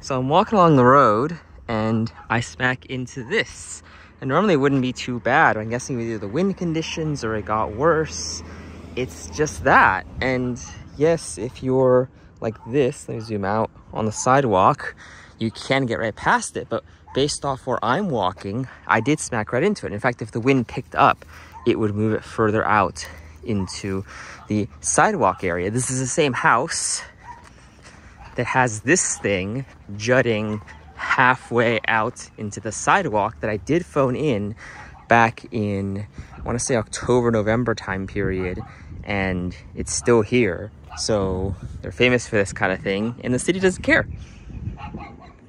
So I'm walking along the road and I smack into this. And normally it wouldn't be too bad. I'm guessing either the wind conditions or it got worse. It's just that. And yes, if you're like this, let me zoom out, on the sidewalk, you can get right past it. But based off where I'm walking, I did smack right into it. In fact, if the wind picked up, it would move it further out into the sidewalk area. This is the same house that has this thing jutting halfway out into the sidewalk that I did phone in back in, I want to say October, November time period, and it's still here. So they're famous for this kind of thing, and the city doesn't care.